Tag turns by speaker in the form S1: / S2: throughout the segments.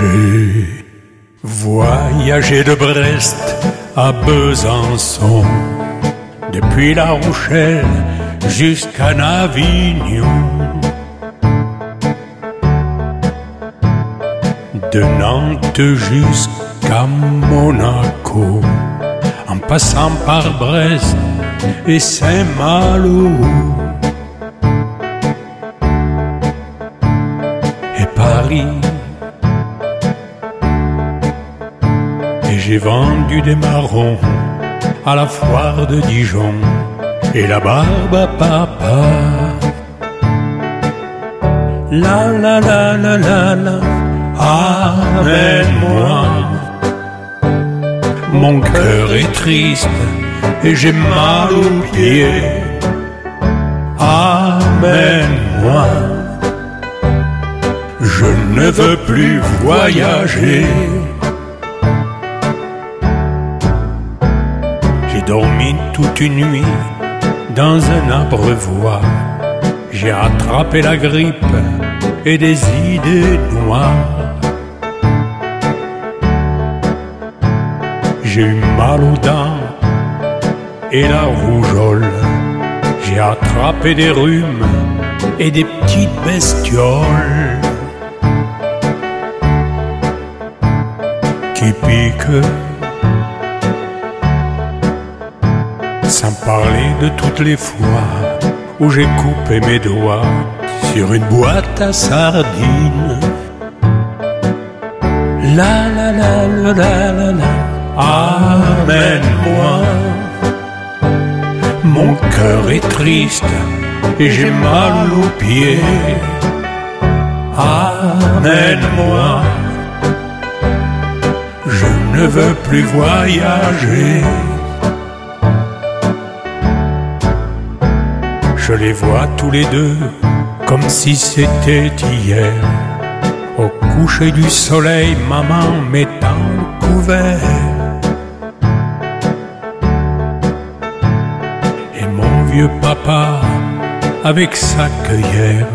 S1: voyager. Voyager de Brest à Besançon, depuis La Rochelle jusqu'à Avignon. De Nantes jusqu'à Monaco, en passant par Brest et Saint-Malo. Et Paris. Et j'ai vendu des marrons à la foire de Dijon et la barbe à papa. La la la la la la, amène-moi. Mon cœur est triste et j'ai mal aux pieds. Amène-moi. Je ne veux plus voyager. Dormi toute une nuit dans un abreuvoir. J'ai attrapé la grippe et des idées noires. J'ai eu mal aux dents et la rougeole. J'ai attrapé des rhumes et des petites bestioles qui piquent. Sans parler de toutes les fois où j'ai coupé mes doigts sur une boîte à sardines. La la la la la la la, amène-moi. Mon cœur est triste et j'ai mal aux pieds. Amène-moi. Je ne veux plus voyager. Je les vois tous les deux comme si c'était hier. Au coucher du soleil, maman m'étend le couvert. Et mon vieux papa, avec sa cueillère,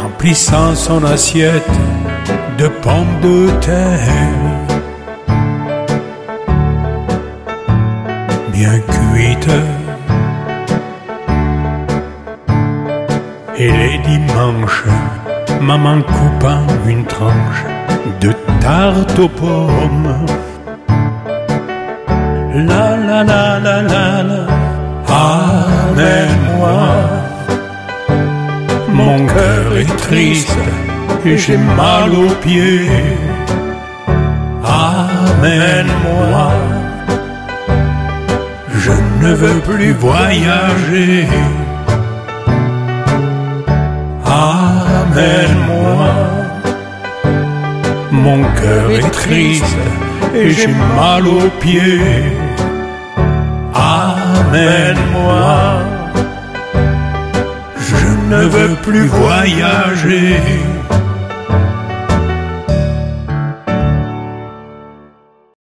S1: remplissant son assiette de pommes de terre. Bien cuites. Et les dimanches, maman coupant une tranche de tarte aux pommes. La la la la la la, amène-moi. Mon cœur est triste et j'ai mal aux pieds. Amène-moi. Je ne veux plus voyager. Amène-moi. Mon cœur est triste et j'ai mal aux pieds. Amène-moi. Je ne veux plus voyager.